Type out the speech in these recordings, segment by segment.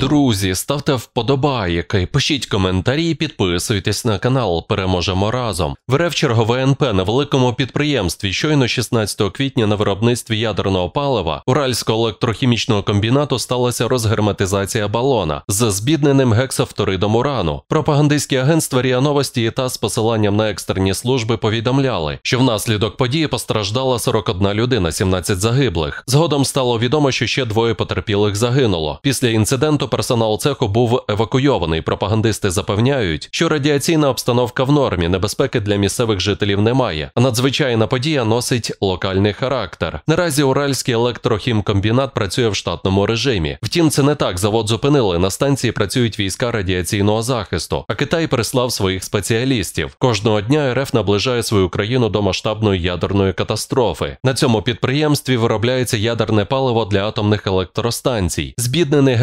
Друзі, ставте вподобайки, пишіть коментарі, підписуйтесь на канал. Переможемо разом. В РФ чергове НП на великому підприємстві щойно 16 квітня на виробництві ядерного палива Уральського електрохімічного комбінату сталася розгерметизація балона з збідненим гексафторидом урану. Пропагандистські агентства РІА Новості та з посиланням на екстерні служби повідомляли, що внаслідок події постраждала 41 людина, 17 загиблих. Згодом стало відомо, що ще двоє потерпілих загинуло. Після інциденту персонал цеху був евакуйований. Пропагандисти запевняють, що радіаційна обстановка в нормі, небезпеки для місцевих жителів немає. А надзвичайна подія носить локальний характер. Наразі Уральський електрохімкомбінат працює в штатному режимі. Втім, це не так. Завод зупинили. На станції працюють війська радіаційного захисту. А Китай прислав своїх спеціалістів. Кожного дня РФ наближає свою країну до масштабної ядерної катастрофи. На цьому підприємстві виробляється ядерне паливо для атомних електростанцій. Збіднений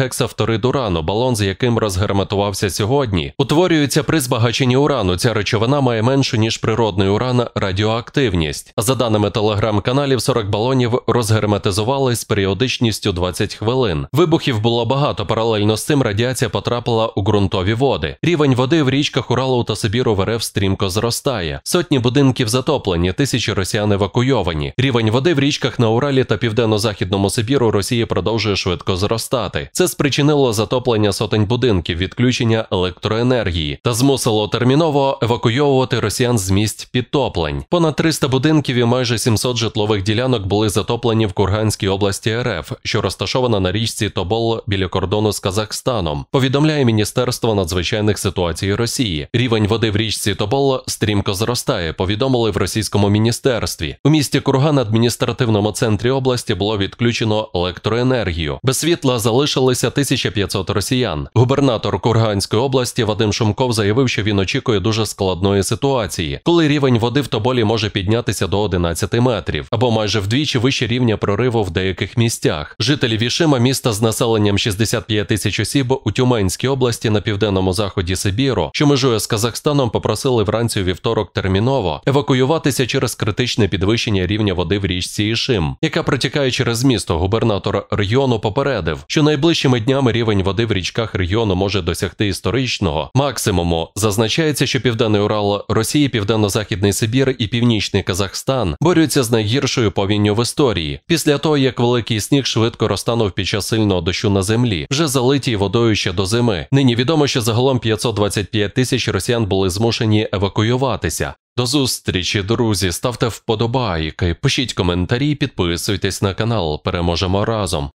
гексафторид урану, балон, з яким розгерметувався сьогодні, утворюється при збагаченні урану. Ця речовина має меншу ніж природний уран радіоактивність. За даними телеграм-каналів, 40 балонів розгерметизували з періодичністю 20 хвилин. Вибухів було багато. Паралельно з цим радіація потрапила у ґрунтові води. Рівень води в річках Уралу та Сибіру в РФ стрімко зростає. Сотні будинків затоплені, тисячі росіян евакуйовані. Рівень води в річках на Уралі та південно-західному Сибіру Росії продовжує швидко зростати. Це спричинило затоплення сотень будинків, відключення електроенергії та змусило терміново евакуйовувати росіян з місць підтоплень. Понад 300 будинків і майже 700 житлових ділянок були затоплені в Курганській області РФ, що розташована на річці Тобол біля кордону з Казахстаном. Повідомляє Міністерство надзвичайних ситуацій Росії. Рівень води в річці Тобол стрімко зростає. Повідомили в російському міністерстві. У місті Курган адміністративному центрі області було відключено електроенергію. Без світла залишилися 1500 росіян. Губернатор Курганської області Вадим Шумков заявив, що він очікує дуже складної ситуації, коли рівень води в Тоболі може піднятися до 11 метрів або майже вдвічі вище рівня прориву в деяких місцях. Жителі Вішима, міста з населенням 65 тисяч осіб у Тюменській області на південному заході Сибіру, що межує з Казахстаном, попросили вранці у вівторок терміново евакуюватися через критичне підвищення рівня води в річці Ішим, яка протікає через місто. Губернатор регіону попередив, що найближчими днями рівень води в річках регіону може досягти історичного максимуму. Зазначається, що південний Урал Росії, південно-західний Сибір і північний Казахстан борються з найгіршою повінню в історії. Після того як великий сніг швидко розтанув під час сильного дощу на землі, вже залитій водою ще до зими. Нині відомо, що загалом 525 тисяч росіян були змушені евакуюватися. До зустрічі, друзі. Ставте вподобайки, пишіть коментарі, підписуйтесь на канал. Переможемо разом.